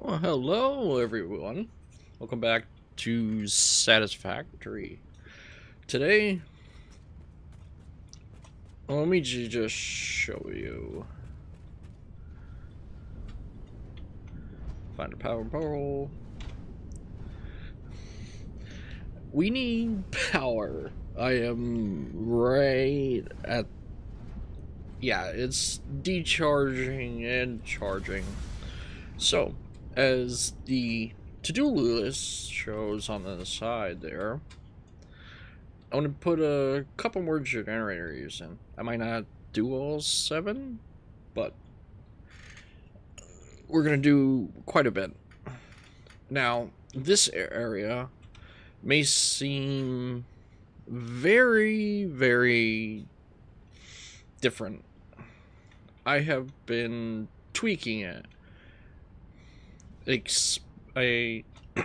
Well, hello everyone. Welcome back to Satisfactory. Today, let me just show you. Find a power pole. We need power. I am right at. Yeah, it's decharging and charging. So, as the to-do list shows on the side there, I want to put a couple more generators in. I might not do all seven, but we're gonna do quite a bit. Now, this area may seem very, very different. I have been tweaking it ex- I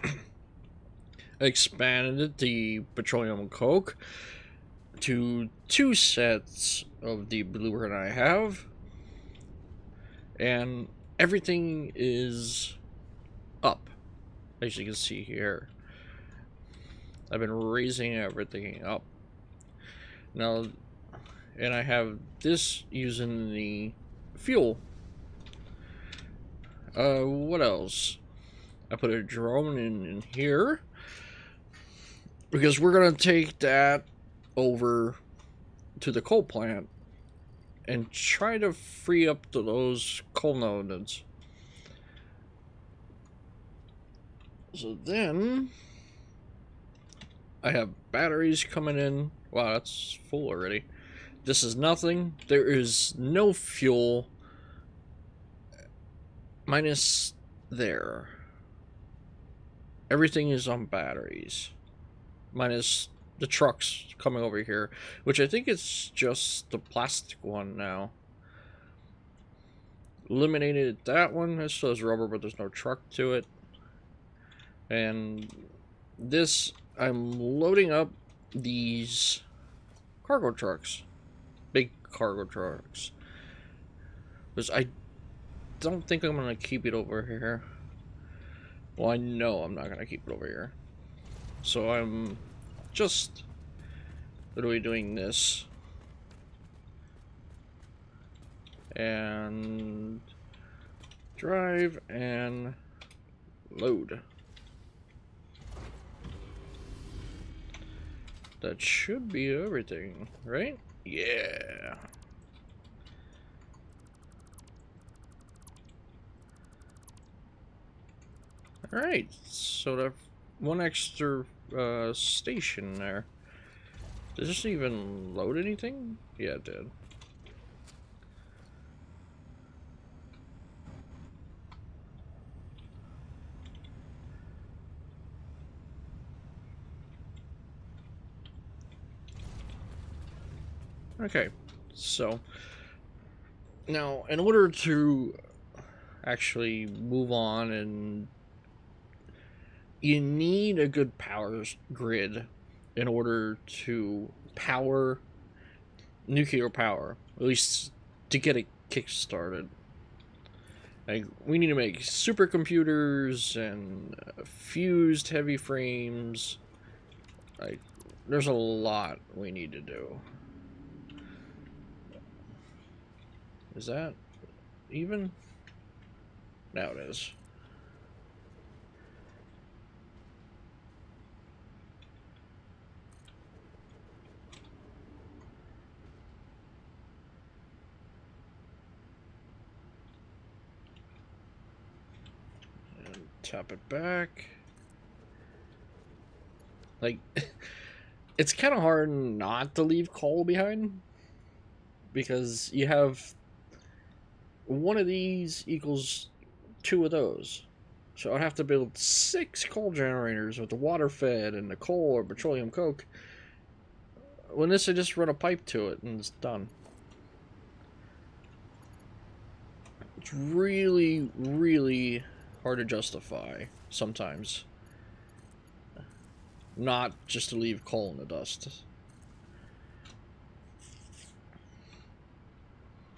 expanded the petroleum coke to two sets of the blueprint I have, and everything is up, as you can see here. I've been raising everything up. Now, and I have this using the fuel uh, what else? I put a drone in, in here. Because we're going to take that over to the coal plant and try to free up to those coal nodes. So then I have batteries coming in. Wow, that's full already. This is nothing. There is no fuel minus there. Everything is on batteries. Minus the trucks coming over here, which I think it's just the plastic one now. Eliminated that one. It still has rubber, but there's no truck to it. And this, I'm loading up these cargo trucks. Big cargo trucks. Because I don't think I'm gonna keep it over here. Well, I know I'm not gonna keep it over here. So I'm just literally doing this. And drive and load. That should be everything, right? Yeah. Alright, so the one extra uh, station there. Does this even load anything? Yeah, it did. Okay, so now in order to actually move on and you need a good power grid in order to power nuclear power, at least to get it kick-started. Like, we need to make supercomputers and uh, fused heavy frames. Like, there's a lot we need to do. Is that even? Now it is. Tap it back. Like, it's kind of hard not to leave coal behind. Because you have one of these equals two of those. So I'd have to build six coal generators with the water fed and the coal or petroleum coke. When this, I just run a pipe to it and it's done. It's really, really hard to justify sometimes. Not just to leave coal in the dust.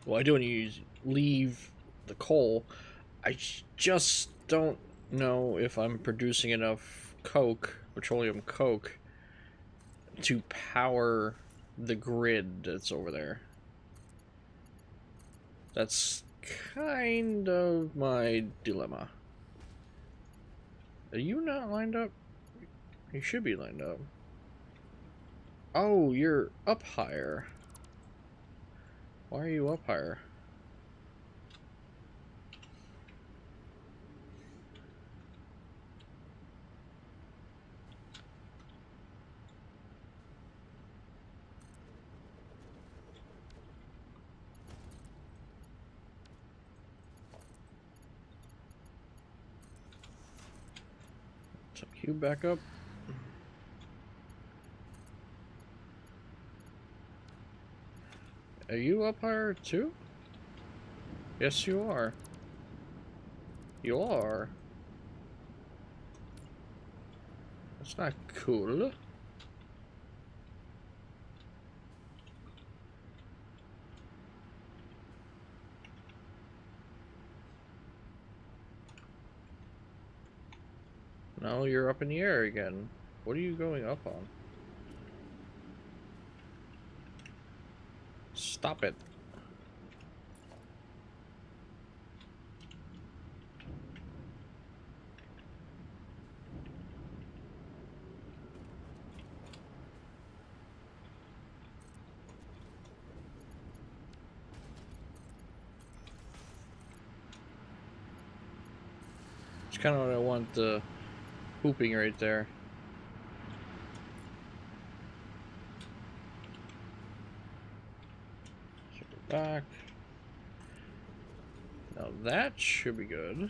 Well, I do when you leave the coal. I just don't know if I'm producing enough coke, petroleum coke, to power the grid that's over there. That's kind of my dilemma. Are you not lined up? You should be lined up. Oh, you're up higher. Why are you up higher? You back up. Are you up higher too? Yes, you are. You are. That's not cool. No, you're up in the air again. What are you going up on? Stop it. It's kind of what I want the pooping right there. back. Now that should be good.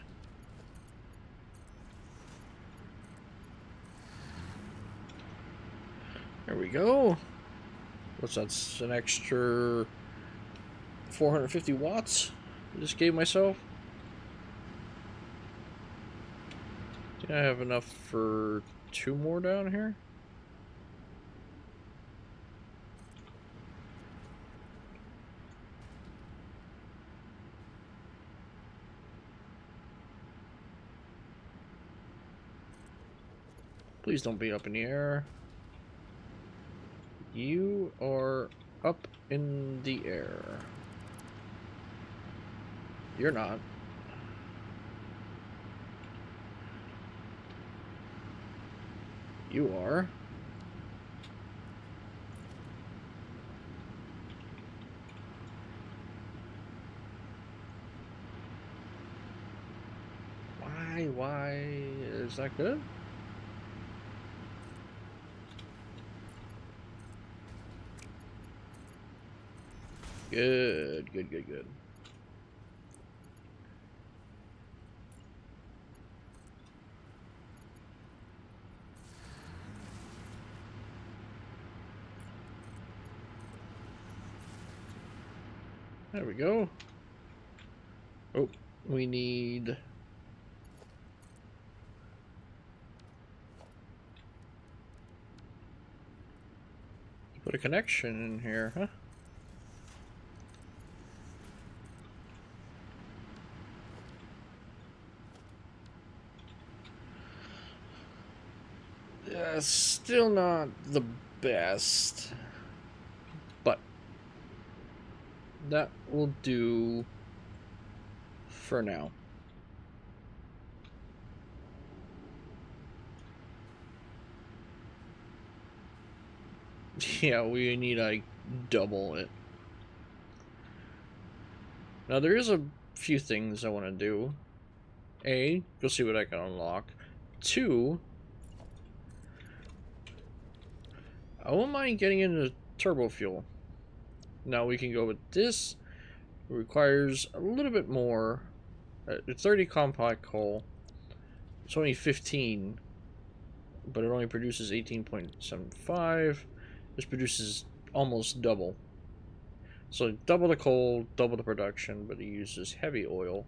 There we go. What's that? An extra 450 watts I just gave myself. Do I have enough for two more down here? Please don't be up in the air. You are up in the air. You're not. You are. Why, why, is that good? Good, good, good, good. There we go. Oh, we need... Put a connection in here, huh? Yeah, still not the best. But that will do for now. Yeah, we need like double it. Now there is a few things I want to do. A, go see what I can unlock. Two, I won't mind getting into turbo fuel. Now we can go with this. It requires a little bit more. Uh, 30 compact coal. It's only 15, but it only produces 18.75. This produces almost double. So double the coal, double the production, but it uses heavy oil.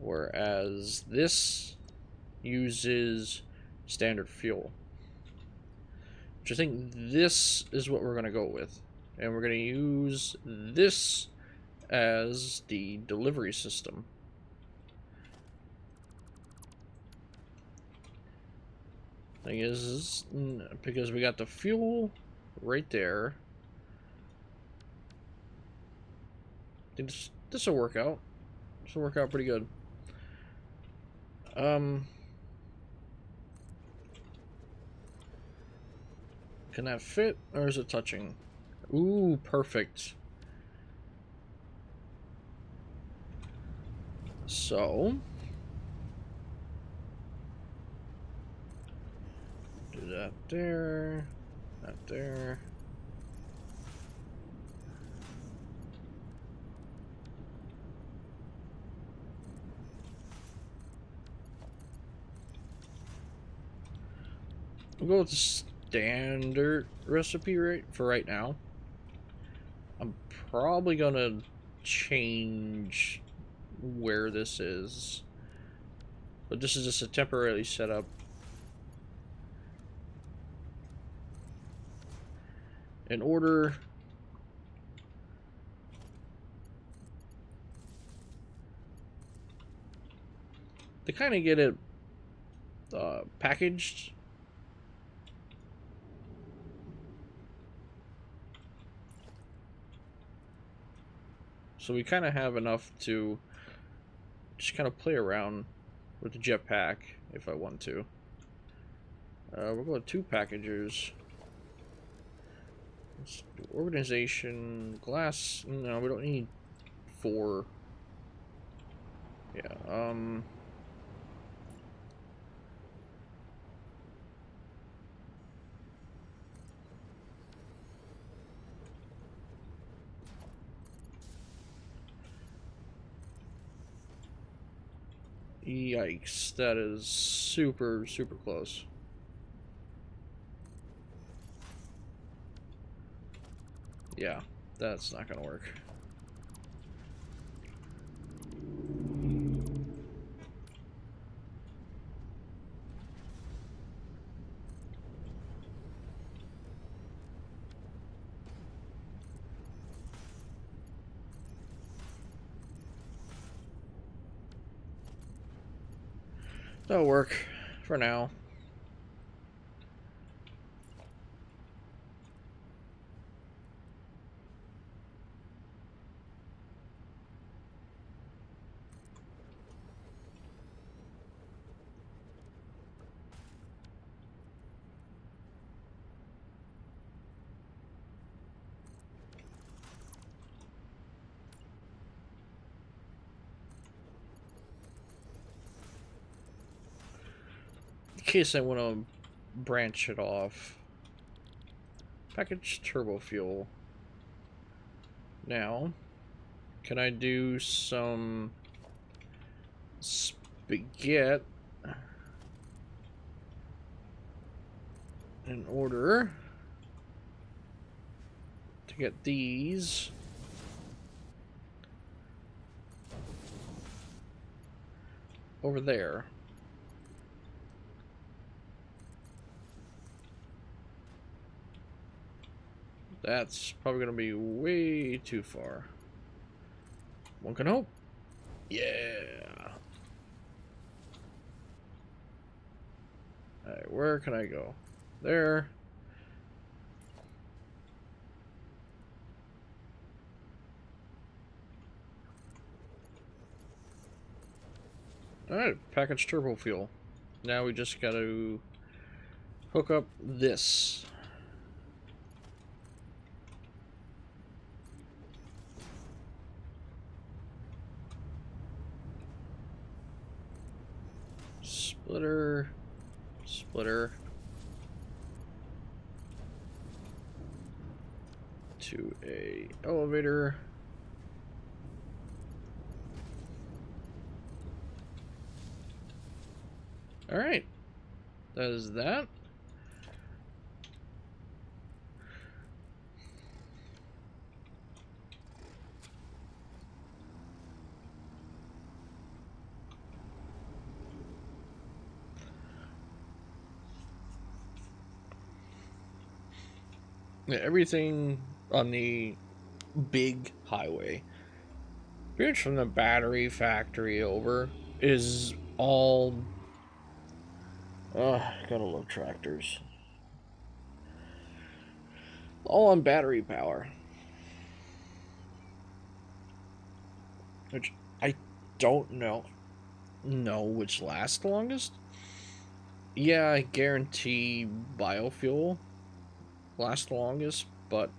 Whereas this uses standard fuel. Which I think this is what we're going to go with and we're going to use this as the delivery system. Thing is, because we got the fuel right there. This will work out. This will work out pretty good. Um, can that fit, or is it touching? Ooh, perfect. So, do that there, that there. We'll go with the standard recipe right for right now. I'm probably gonna change where this is. But this is just a temporary setup. In order to kind of get it uh, packaged So we kind of have enough to just kind of play around with the jetpack if I want to. Uh, we're going two packagers. organization, glass. No, we don't need four. Yeah, um... Yikes, that is super, super close. Yeah, that's not gonna work. That'll work for now. Case I want to branch it off. Package turbo fuel. Now, can I do some spaghetti in order to get these over there. That's probably going to be way too far. One can hope. Yeah. Alright, where can I go? There. Alright, package turbo fuel. Now we just got to hook up this. Splitter. Splitter. To a elevator. Alright. That is that. Everything on the big highway, pretty much from the battery factory over, is all Ugh, gotta love tractors. All on battery power. Which I don't know. Know which lasts the longest? Yeah, I guarantee biofuel lasts the longest, but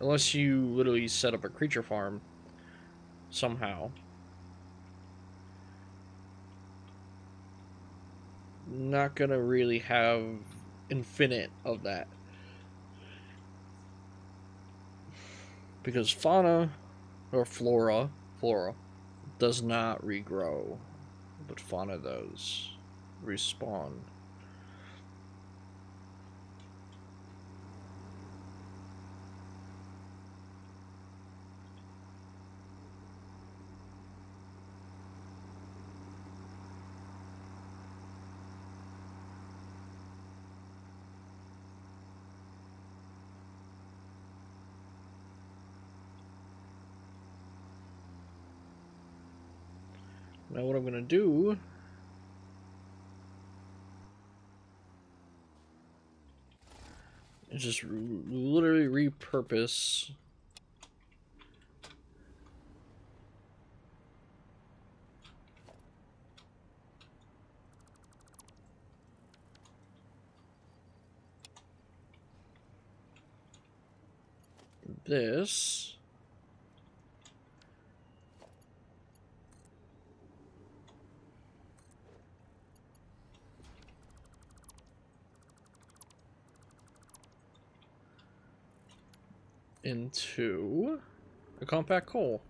unless you literally set up a creature farm somehow. Not gonna really have infinite of that. Because fauna or flora, flora, does not regrow, but fauna does respawn. Now what I'm going to do is just literally repurpose this into a compact coal.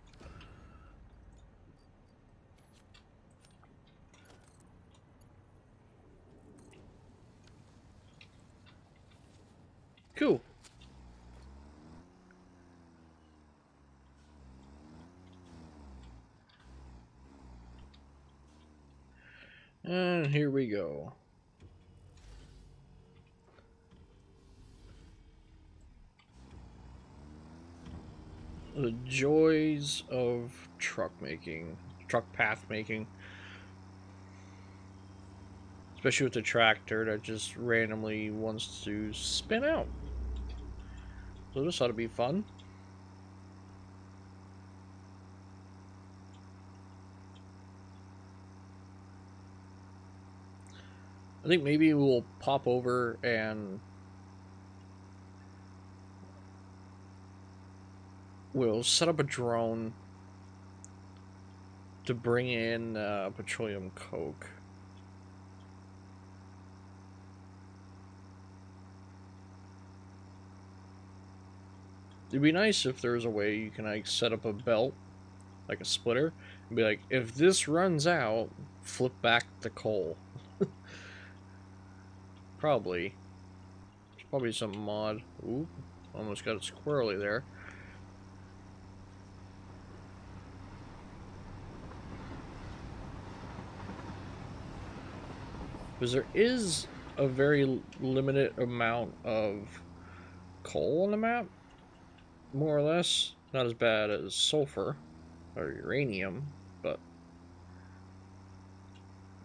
Cool. And here we go. The joys of truck making, truck path making. Especially with the tractor that just randomly wants to spin out. So this ought to be fun. I think maybe we'll pop over and we'll set up a drone to bring in uh, petroleum coke. It'd be nice if there was a way you can like set up a belt, like a splitter, and be like, if this runs out, flip back the coal. probably. There's probably some mod. Ooh, almost got it squirrely there. Because there is a very limited amount of coal on the map, more or less. Not as bad as sulfur or uranium, but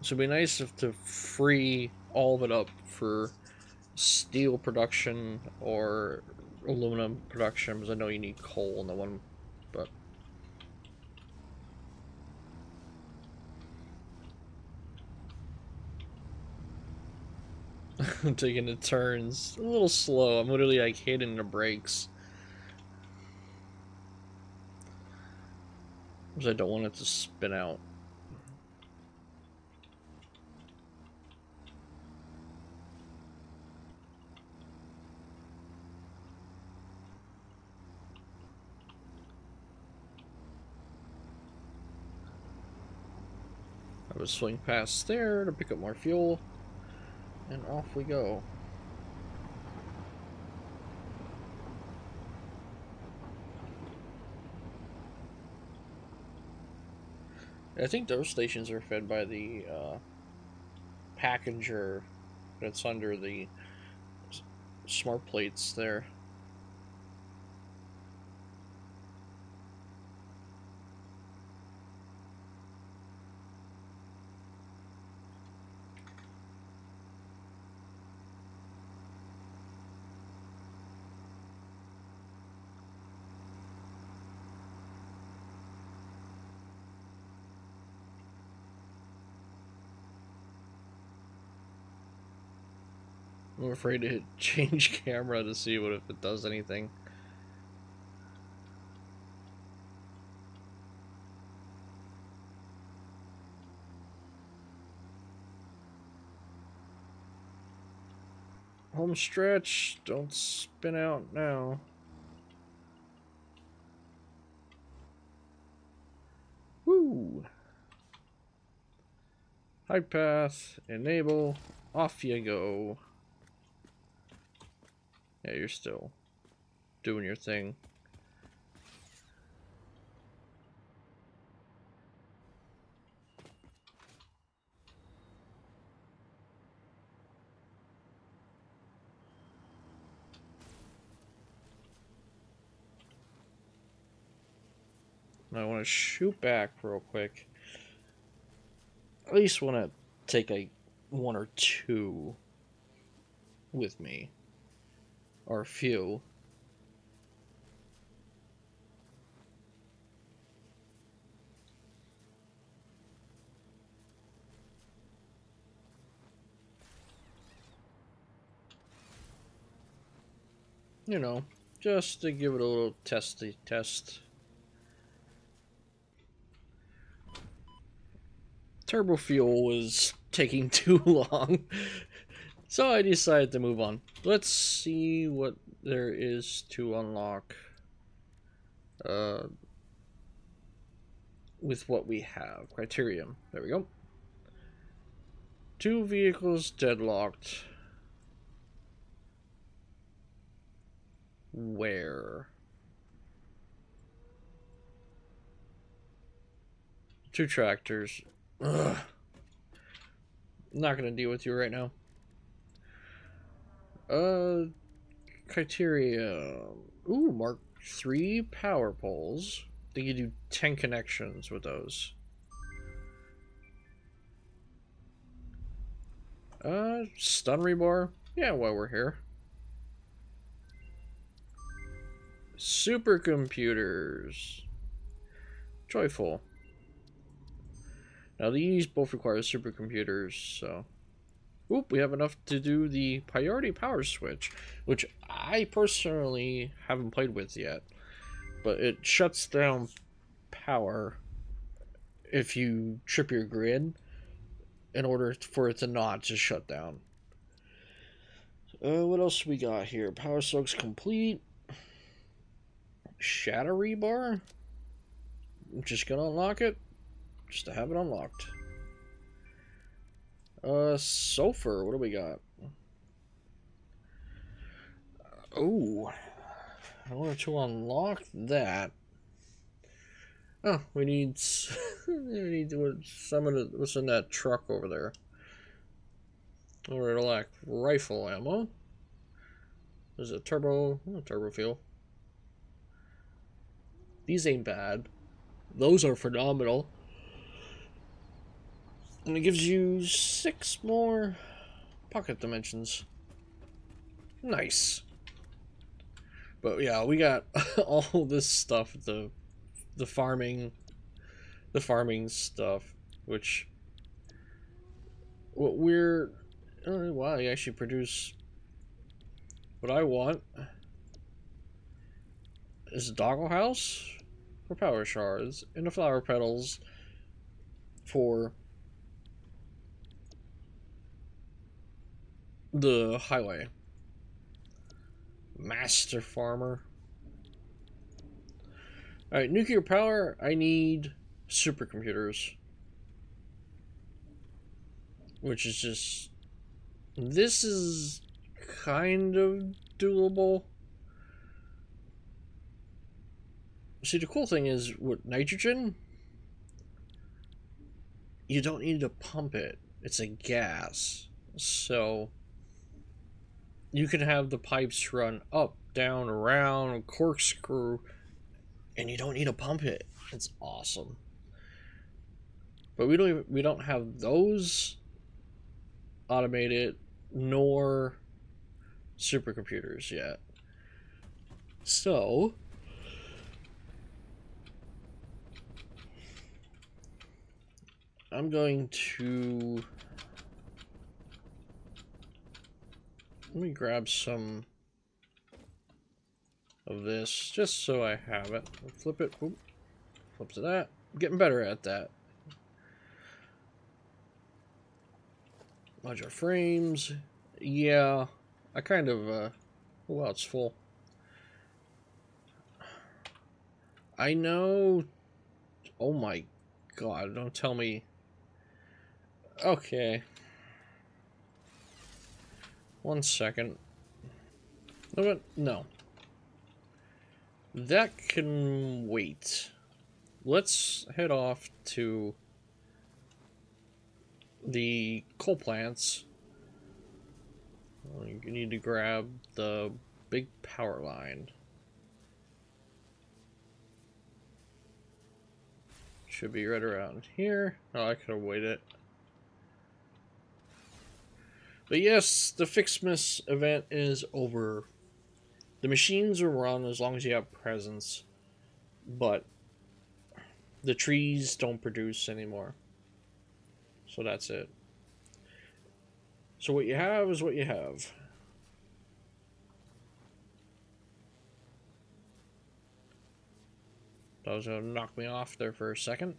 so it'd be nice if to free all of it up for steel production or aluminum production, because I know you need coal in the one, but I'm taking the turns a little slow. I'm literally like hitting the brakes. Because I don't want it to spin out. I would swing past there to pick up more fuel. And off we go. I think those stations are fed by the uh, packager that's under the smart plates there. Afraid to hit change camera to see what if it does anything. Home stretch, don't spin out now. Woo! High path, enable, off you go. Yeah, you're still doing your thing. I want to shoot back real quick. At least want to take a one or two with me. Or few. You know, just to give it a little testy test. Turbo fuel was taking too long. So I decided to move on. Let's see what there is to unlock uh, with what we have. Criterion. There we go. Two vehicles deadlocked. Where? Two tractors. Ugh. Not gonna deal with you right now. Uh, criteria. Ooh, Mark three power poles. I Think you do ten connections with those. Uh, stun rebar. Yeah, while we're here. Supercomputers. Joyful. Now these both require supercomputers, so... Oop, we have enough to do the priority power switch, which I personally haven't played with yet. But it shuts down power if you trip your grid in order for it to not just shut down. Uh, what else we got here? Power soaks complete. Shatter rebar. I'm just gonna unlock it just to have it unlocked. Uh, sulfur, what do we got? Oh, I wanted to unlock that. Oh, we need we need some of the what's in that truck over there. Or it'll lack rifle ammo. There's a turbo, oh, turbo fuel. These ain't bad. Those are phenomenal. And it gives you six more pocket dimensions. Nice. But yeah, we got all this stuff, the the farming the farming stuff, which what we're oh, wow, you actually produce what I want is a doggle house for power shards and the flower petals for the highway. Master farmer. Alright, nuclear power, I need supercomputers. Which is just... This is kind of doable. See, the cool thing is with nitrogen, you don't need to pump it. It's a gas. So you can have the pipes run up, down, around, corkscrew, and you don't need to pump it. It's awesome. But we don't even, we don't have those automated nor supercomputers yet. So I'm going to Let me grab some of this just so I have it. Flip it. Oop. Flip to that. I'm getting better at that. Modular frames. Yeah, I kind of, uh, oh wow, it's full. I know, oh my god, don't tell me. Okay. One second. No, no. That can wait. Let's head off to the coal plants. Uh, you need to grab the big power line. Should be right around here. Oh, I could have waited. But yes, the FICSMAS event is over. The machines are run as long as you have presence, but the trees don't produce anymore. So that's it. So what you have is what you have. That was gonna knock me off there for a second.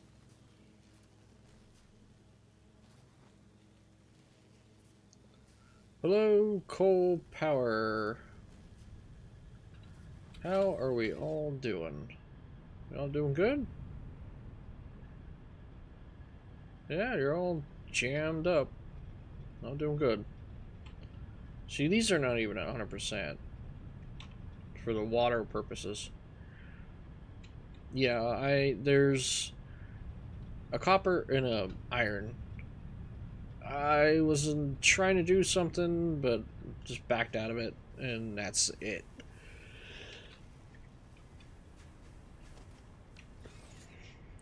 Hello, coal power. How are we all doing? We all doing good? Yeah, you're all jammed up. All doing good. See, these are not even at 100% for the water purposes. Yeah, I there's a copper and a iron. I was trying to do something, but just backed out of it, and that's it.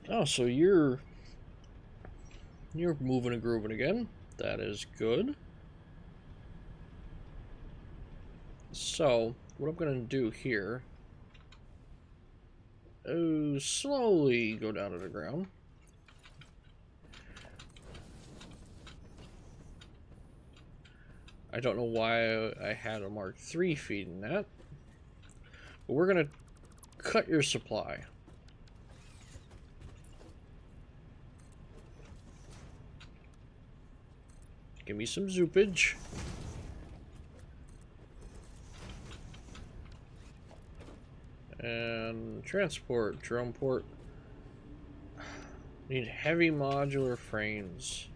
Oh, so you're you're moving and grooving again. That is good. So, what I'm going to do here is slowly go down to the ground. I don't know why I had a Mark III feeding that. But we're going to cut your supply. Give me some zoopage. And transport, drone port. Need heavy modular frames.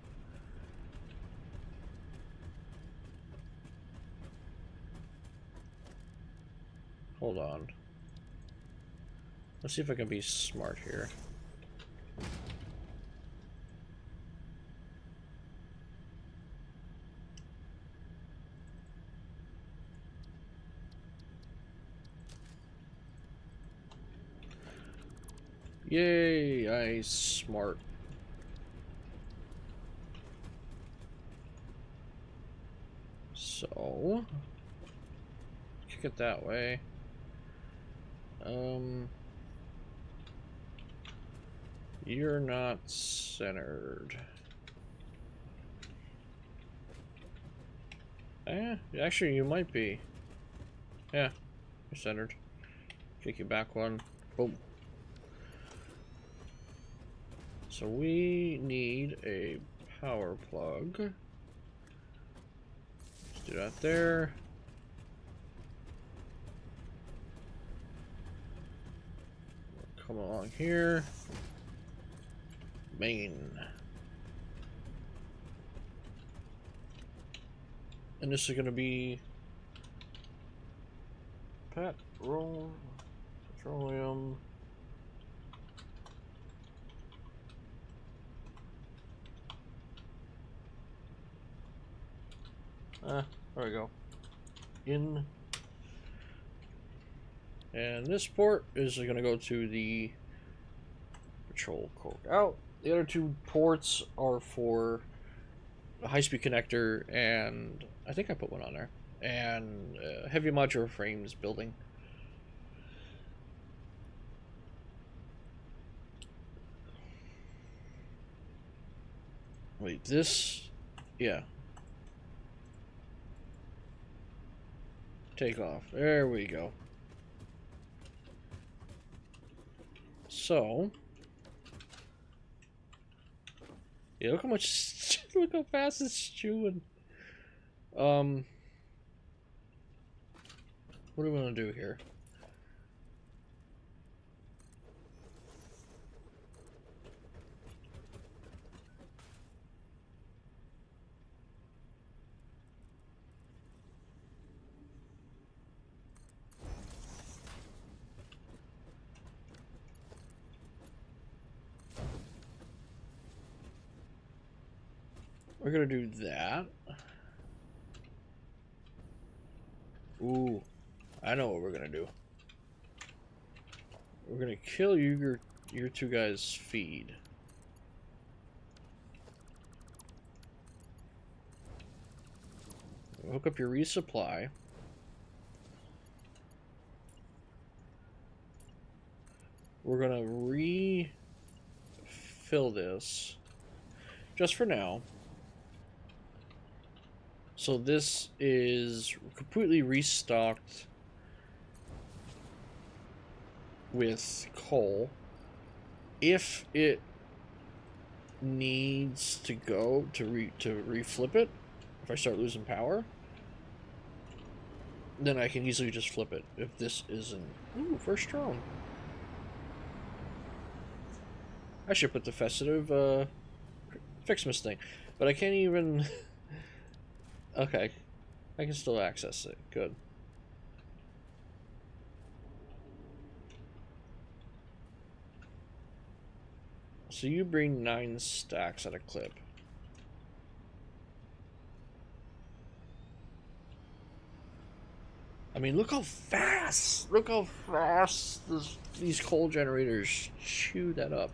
Hold on. Let's see if I can be smart here. Yay, I smart. So, kick it that way. Um, you're not centered. Eh, actually you might be. Yeah, you're centered. Kick you back one. Boom. So we need a power plug. Let's do that there. Come along here. Main. And this is going to be petrol, petroleum. Ah, there we go. In. And this port is going to go to the patrol coke out. The other two ports are for a high-speed connector, and I think I put one on there, and uh, heavy modular frames building. Wait, this, yeah, take off. There we go. So, yeah, look how much, look how fast it's chewing. Um, what do we want to do here? We're gonna do that. Ooh, I know what we're gonna do. We're gonna kill you, your, your two guys' feed. Hook up your resupply. We're gonna refill this just for now. So this is completely restocked with coal. If it needs to go to re to reflip it, if I start losing power, then I can easily just flip it. If this isn't ooh first drone, I should put the festive uh, FICSMAS thing, but I can't even. Okay. I can still access it. Good. So you bring nine stacks at a clip. I mean, look how fast! Look how fast this, these coal generators chew that up.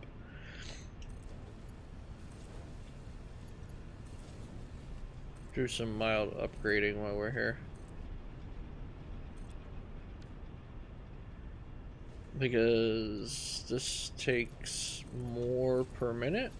Do some mild upgrading while we're here. Because this takes more per minute.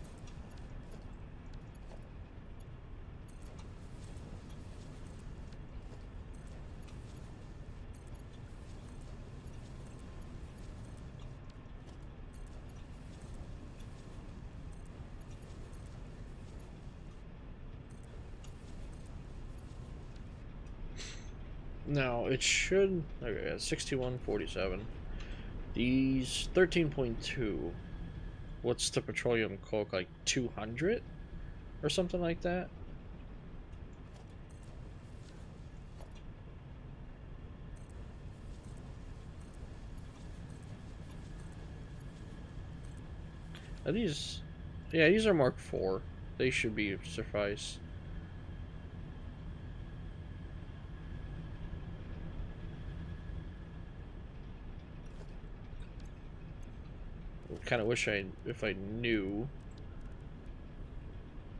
Now, it should... Okay, 61.47. These 13.2. What's the petroleum coke, like 200? Or something like that? Are these... Yeah, these are Mark IV. They should be suffice. Kind of wish I, if I knew.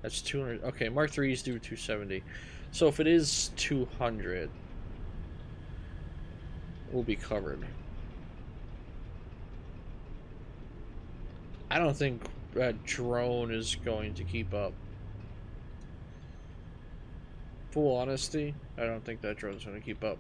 That's 200. Okay, Mark 3s do 270. So if it is 200, we'll be covered. I don't think that drone is going to keep up. Full honesty, I don't think that drone's going to keep up.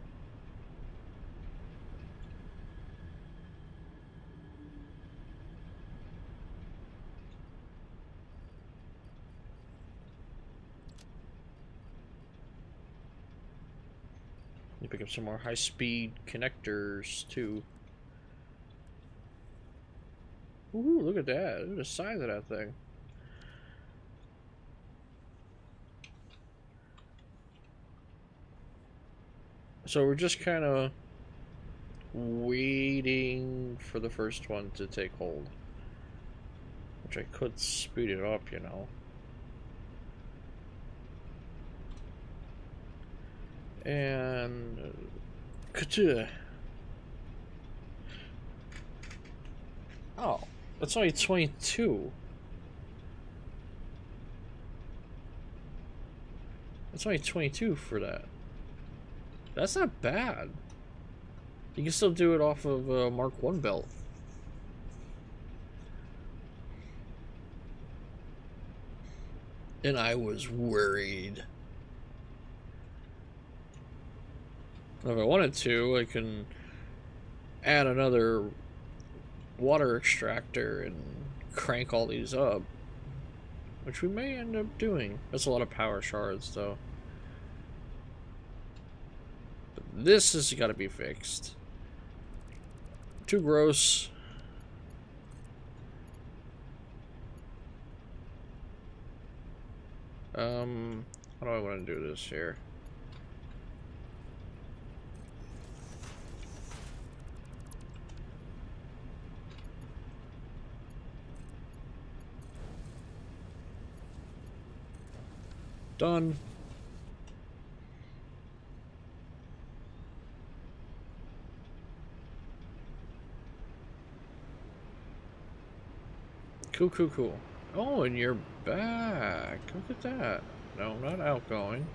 Pick up some more high-speed connectors, too. Ooh, look at that. Look at the size of that thing. So we're just kind of waiting for the first one to take hold. Which I could speed it up, you know. And uh, couture. Oh, that's only 22. That's only 22 for that. That's not bad. You can still do it off of a Mark 1 belt. And I was worried. If I wanted to, I can add another water extractor and crank all these up. Which we may end up doing. That's a lot of power shards, though. But this has got to be fixed. Too gross. Um, how do I want to do this here? Done. Cool, cool, cool. Oh, and you're back. Look at that. No, not outgoing.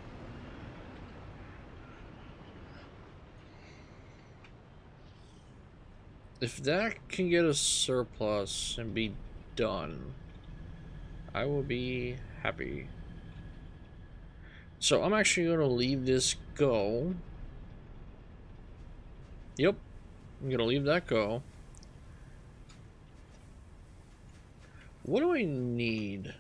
If that can get a surplus and be done, I will be happy. So I'm actually going to leave this go. Yep. I'm going to leave that go. What do I need?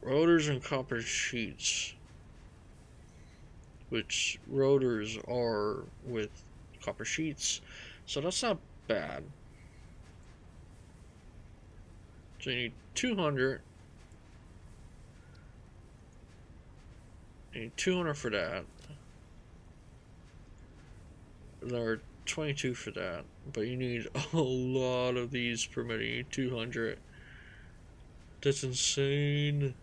Rotors and copper sheets. Which rotors are with copper sheets. So that's not bad. So you need 200 You need 200 for that. There are 22 for that. But you need a lot of these per minute. You need 200. That's insane.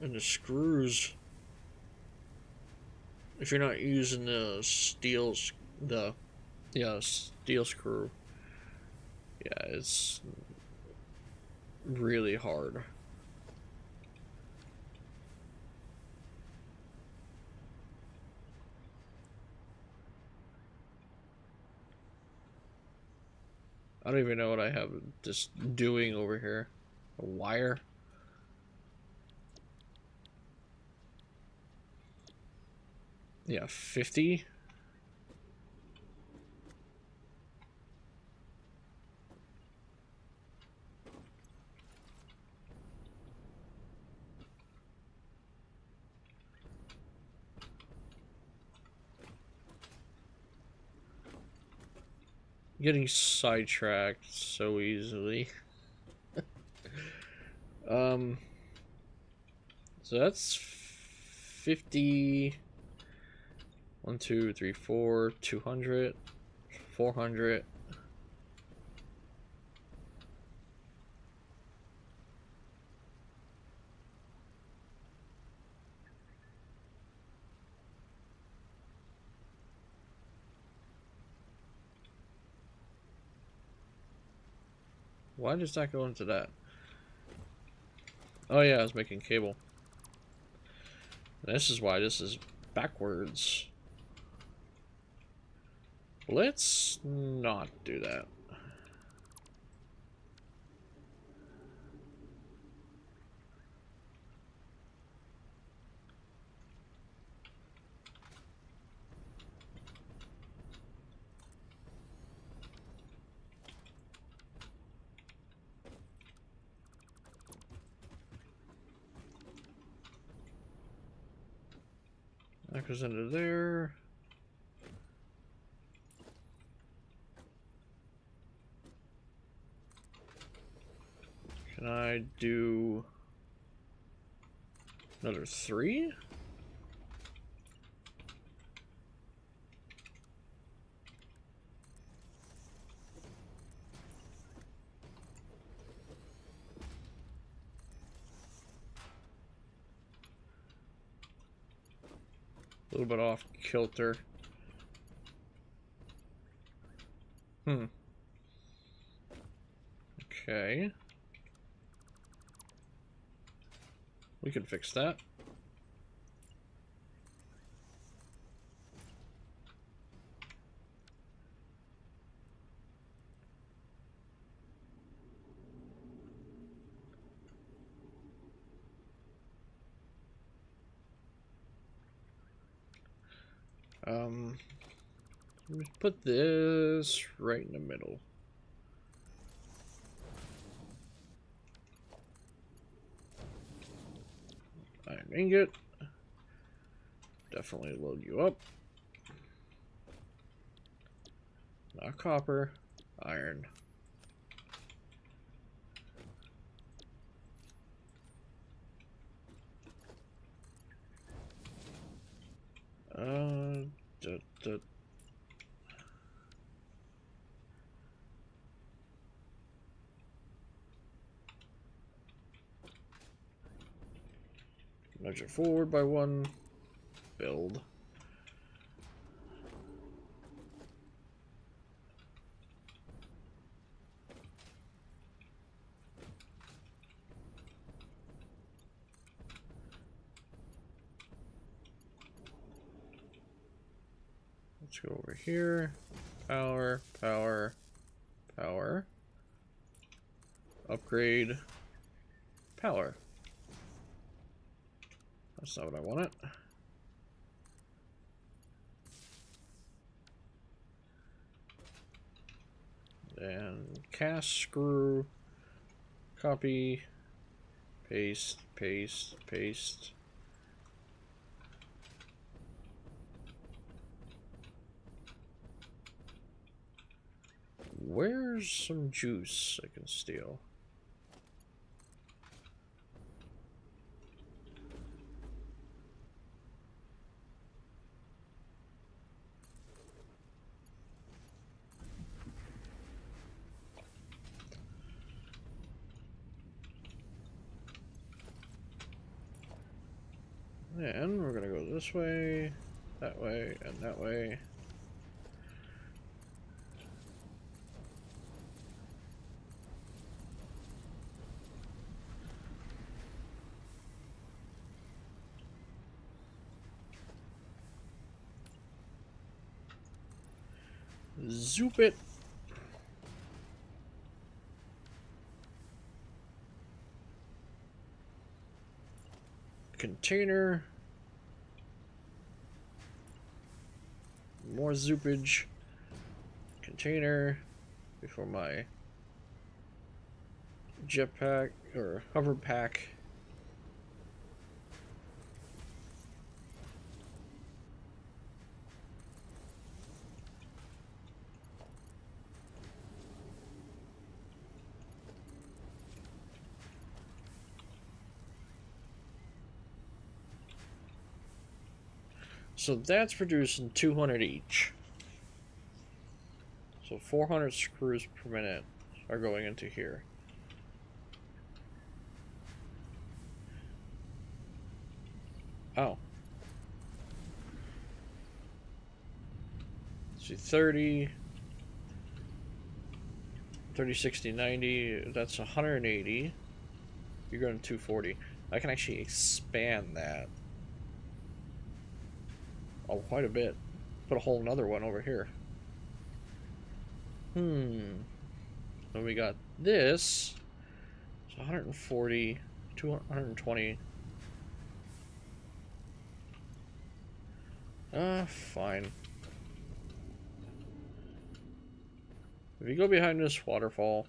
And the screws. If you're not using the steel, the, yeah, steel screw. Yeah, it's really hard. I don't even know what I have just doing over here. A wire? Yeah, 50? getting sidetracked so easily. um, so that's 50, 1, 2, 3, 4, 200, 400, Why does that go into that? Oh yeah, I was making cable. This is why this is backwards. Let's not do that. Goes into there. Can I do another three? A little bit off kilter. Hmm. Okay. We can fix that. Um, put this right in the middle. Ingot. Definitely load you up. Not copper, iron. Uh. It forward by one. Build. Let's go over here. Power, power, power. Upgrade, power. That's not what I wanted. And cast screw, copy, paste, paste, paste. Where's some juice I can steal? And we're gonna go this way, that way, and that way. Zoop it. Container. More zoopage. Container. Before my jetpack or hover pack. So that's producing 200 each. So 400 screws per minute are going into here. Oh. See, 30, 30, 60, 90, that's 180. You're going to 240. I can actually expand that. Oh, quite a bit. Put a whole another one over here. Hmm. So we got this. It's 140, 220. Uh, fine. If you go behind this waterfall,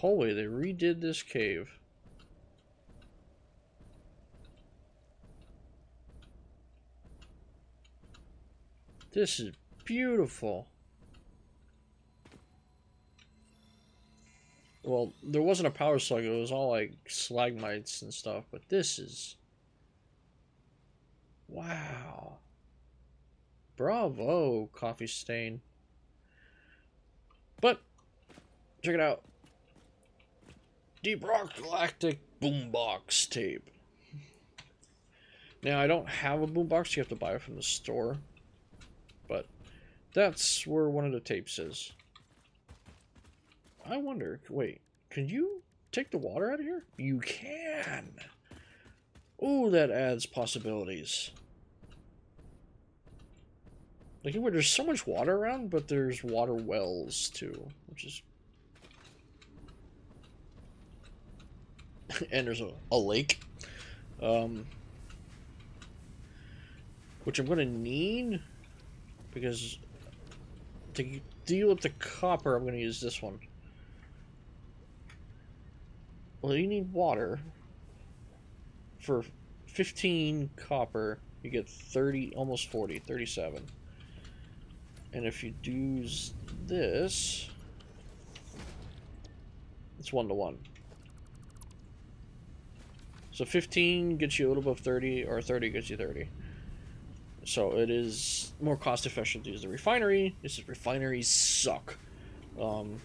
Holy, they redid this cave. This is beautiful. Well, there wasn't a power slug, it was all like slagmites and stuff, but this is... Wow. Bravo, Coffee Stain. But, check it out. Deep Rock Galactic Boombox tape. Now, I don't have a boombox. You have to buy it from the store. But that's where one of the tapes is. I wonder, wait, can you take the water out of here? You can. Oh, that adds possibilities. Like, where there's so much water around, but there's water wells, too, which is and there's a, a lake. Um, which I'm gonna need because to deal with the copper, I'm gonna use this one. Well, you need water. For 15 copper, you get 30, almost 40, 37. And if you do this, it's one to one. So 15 gets you a little above 30, or 30 gets you 30. So it is more cost efficient to use the refinery. This is refineries suck. Um,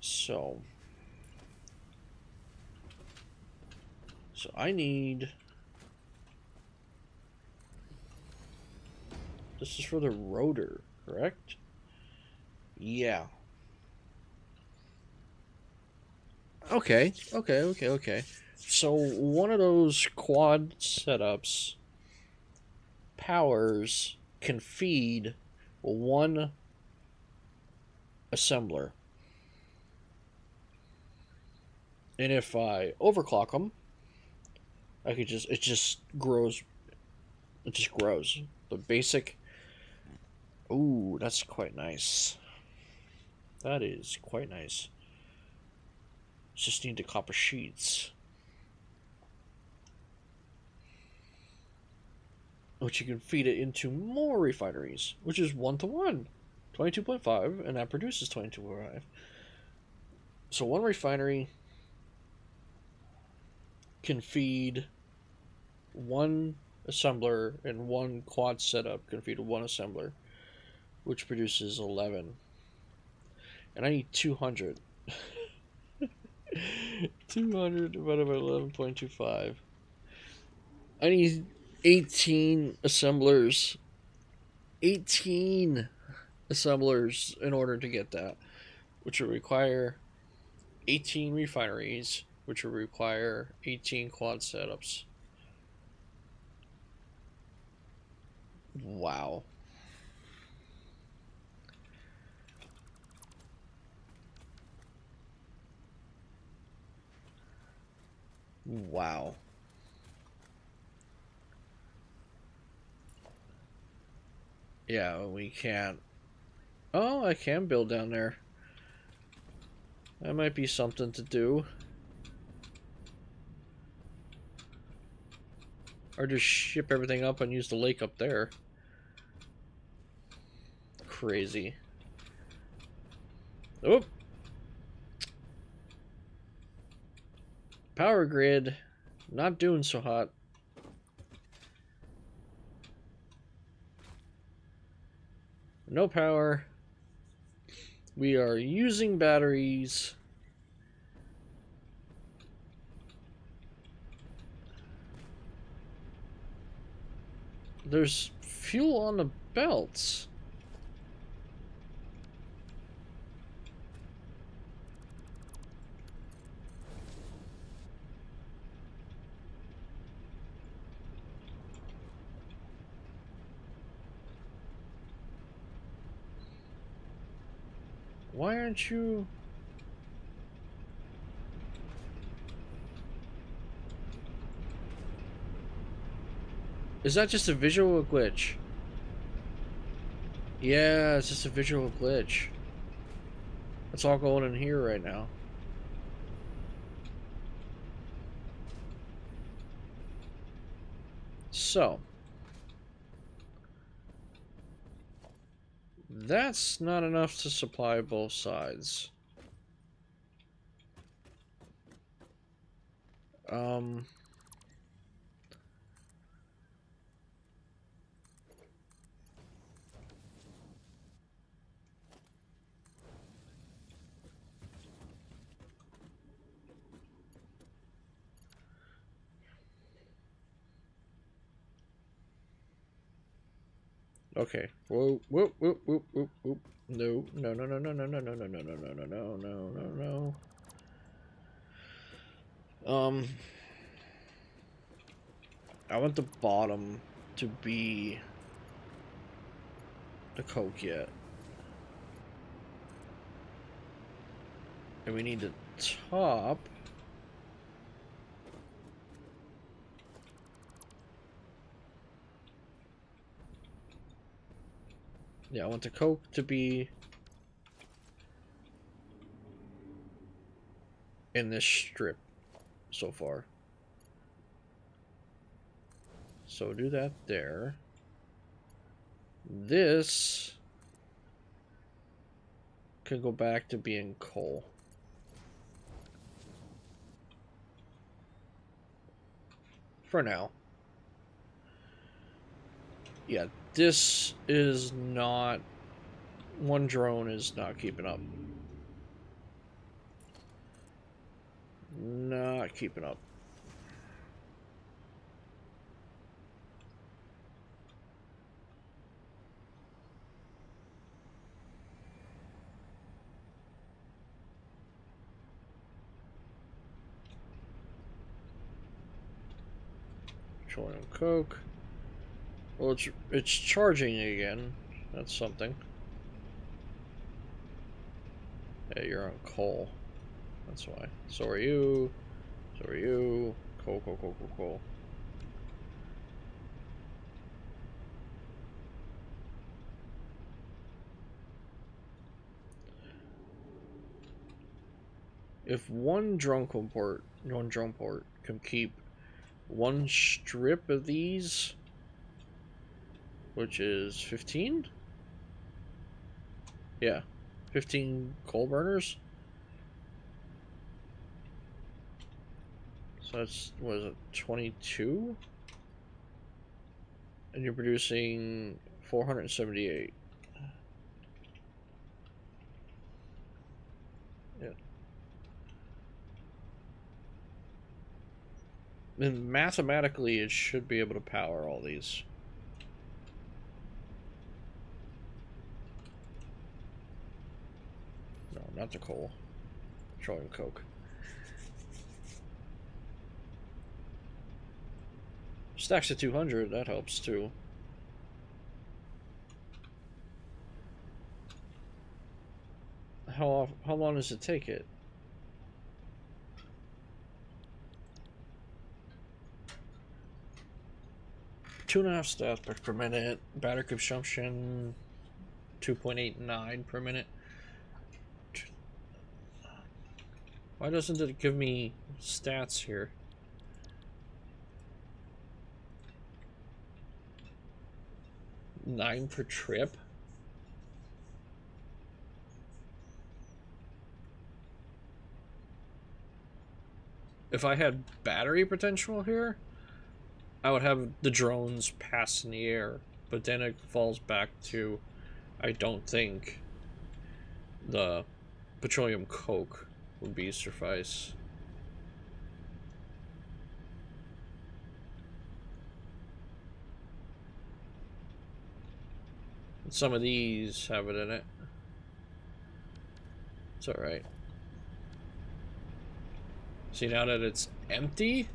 so so I need this is for the rotor, correct? Yeah. Okay, okay, okay, okay. So one of those quad setups powers can feed one assembler. And if I overclock them, I could just, it just grows, it just grows. The basic, ooh, that's quite nice. That is quite nice. Just need the copper sheets. Which you can feed it into more refineries, which is one to one. 22.5, and that produces 22.5. So one refinery can feed one assembler, and one quad setup can feed one assembler, which produces 11. And I need 200. 200 divided by 11.25. I need 18 assemblers. 18 assemblers in order to get that, which will require 18 refineries, which will require 18 quad setups. Wow. Wow. Yeah, we can't. Oh, I can build down there. That might be something to do. Or just ship everything up and use the lake up there. Crazy. Oh, Power grid, not doing so hot. No power. We are using batteries. There's fuel on the belts. Why aren't you... Is that just a visual glitch? Yeah, it's just a visual glitch. It's all going in here right now. So. That's not enough to supply both sides. Um... Okay. Whoa, whoop whoop whoop whoop whoop. No, no, no, no, no, no, no, no, no, no, no, no, no, no, no, no, no. Um, I want the bottom to be the coke yet. And we need the top. Yeah, I want the coke to be in this strip so far. So do that there. This could go back to being coal. For now. Yeah, this is not... One drone is not keeping up. Not keeping up. Petroleum coke. Well, it's it's charging again. That's something. Yeah, you're on coal. That's why. So are you. So are you. Coal, coal, coal, coal, coal. If one drone port, one drone port can keep one strip of these, which is 15? Yeah, 15 coal burners. So that's, what is it, 22? And you're producing 478. Yeah. And mathematically, it should be able to power all these. No, not the coal. Petroleum coke. Stacks to 200, that helps too. How, how long does it take it? Two and a half stats per minute, battery consumption 2.89 per minute. Why doesn't it give me stats here? nine per trip. If I had battery potential here, I would have the drones pass in the air, but then it falls back to, I don't think the petroleum coke would be suffice. Some of these have it in it. It's alright. See, now that it's empty,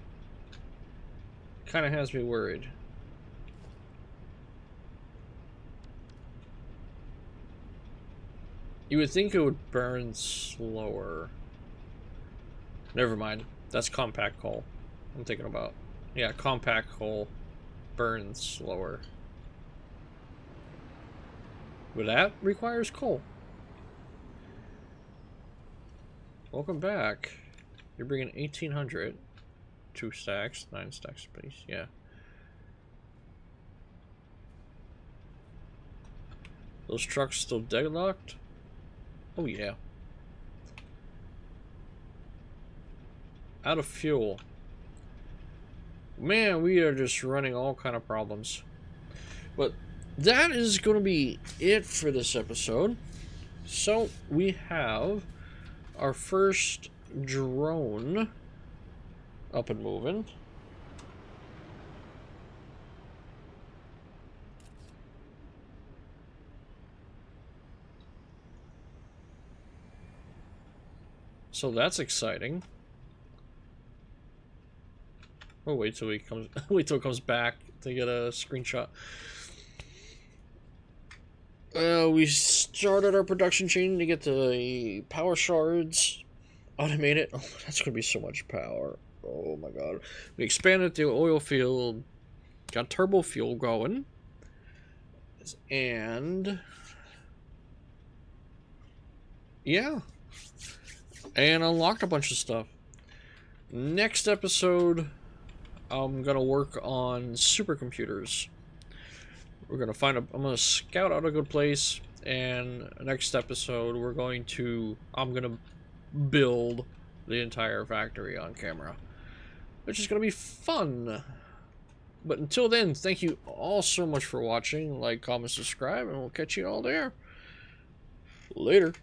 kind of has me worried. You would think it would burn slower. Never mind. That's compact coal. I'm thinking about. Yeah, compact coal burns slower. But that requires coal. Welcome back. You're bringing 1800. Two stacks, nine stacks space, yeah. Those trucks still deadlocked? Oh yeah. Out of fuel. Man, we are just running all kind of problems. But that is going to be it for this episode. So we have our first drone up and moving. So that's exciting. Oh, wait till he comes. wait till it comes back to get a screenshot. Uh, we started our production chain to get the power shards. automated. Oh, that's gonna be so much power. Oh my god. We expanded the oil field, got turbo fuel going, and yeah, and unlocked a bunch of stuff. Next episode, I'm gonna work on supercomputers. We're gonna find a. I'm gonna scout out a good place, and next episode we're going to. I'm gonna build the entire factory on camera, which is gonna be fun. But until then, thank you all so much for watching. Like, comment, subscribe, and we'll catch you all there. Later.